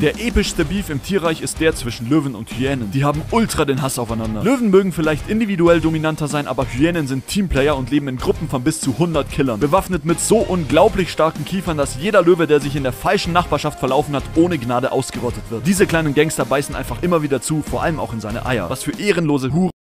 Der epischste Beef im Tierreich ist der zwischen Löwen und Hyänen. Die haben ultra den Hass aufeinander. Löwen mögen vielleicht individuell dominanter sein, aber Hyänen sind Teamplayer und leben in Gruppen von bis zu 100 Killern. Bewaffnet mit so unglaublich starken Kiefern, dass jeder Löwe, der sich in der falschen Nachbarschaft verlaufen hat, ohne Gnade ausgerottet wird. Diese kleinen Gangster beißen einfach immer wieder zu, vor allem auch in seine Eier. Was für ehrenlose Huren